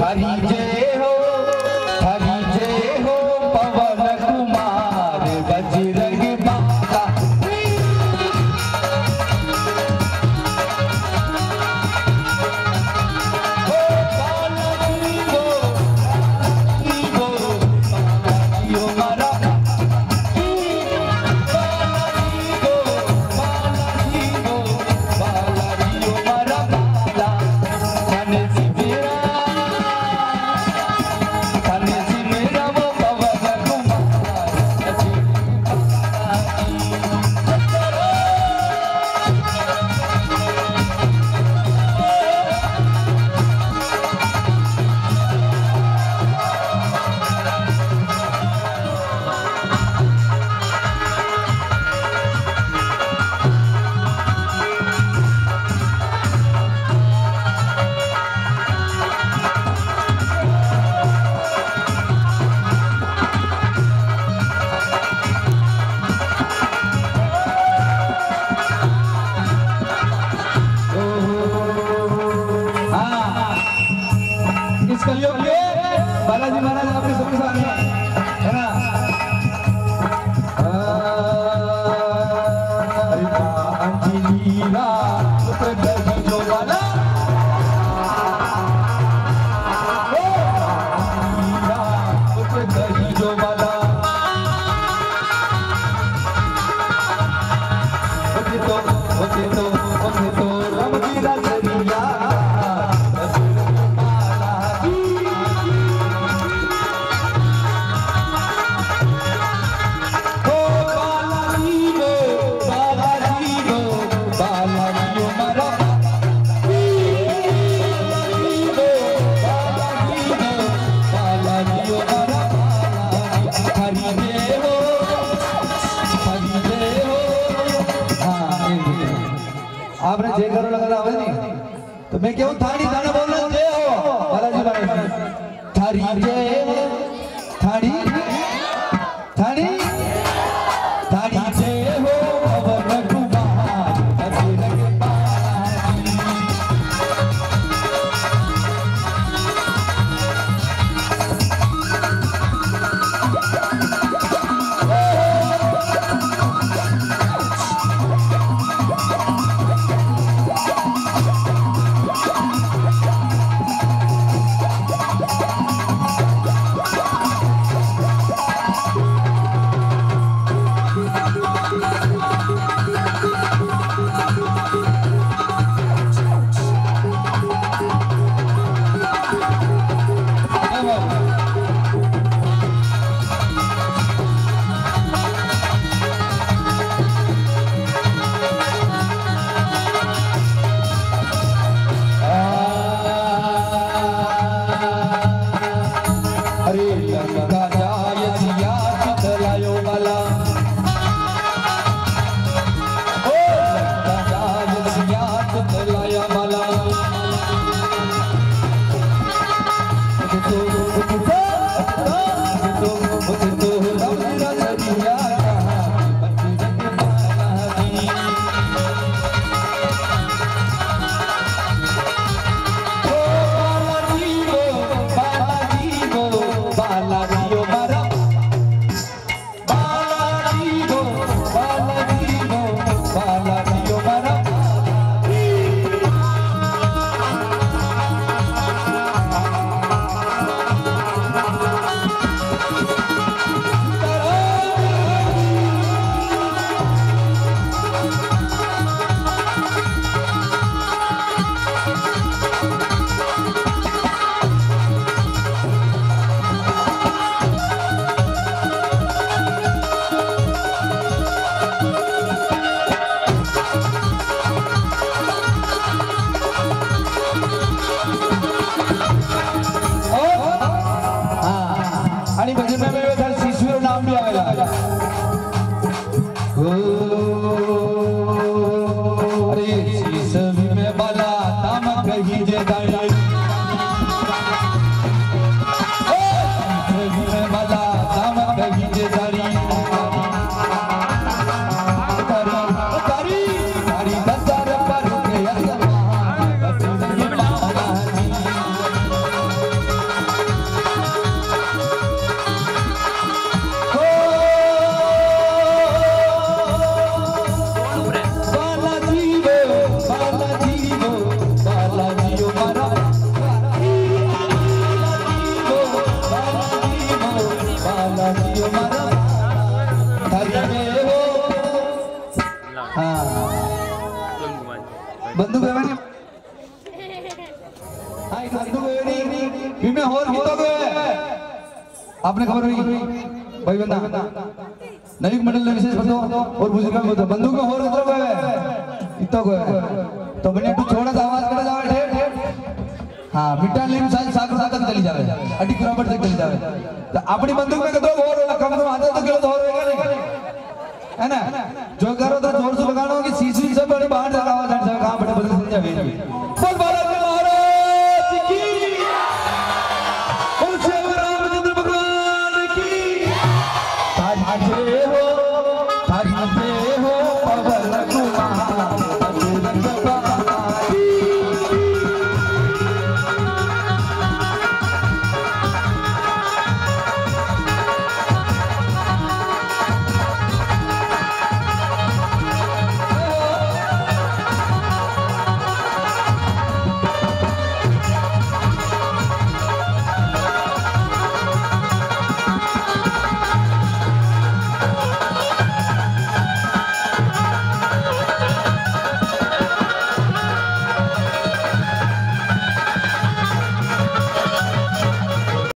परिजय हो बालाजी महाराज आपके सबके साथ આપણે જે કરો લગા આવે નહીં તો મેં કેવું થાળી તાને બોલો જે હો. બાલાજી ભાઈ થાળી જે થાળી? થાળી? खबर तब आपने खबर हुई भाई बंदा नवीक मंडल ने विशेष बताओ और बुज़ुर्ग में बताओ बंदूक में और उतरो गए इतना गए तो मैंने तू छोड़ा सा आवाज़ करे जावे ठेठ हाँ। मिट्टा लिम साल सागर तक चली जावे अटिक रबड़ तक चली जावे तो अपनी बंदूक में तो और लखन तो आधा तो किलो तो और है ना? जो करो तो ज़ोर से लगाना कि सीसी से बड़े बाहर जा रहा है कहाँ बड़े बदल जावे बोल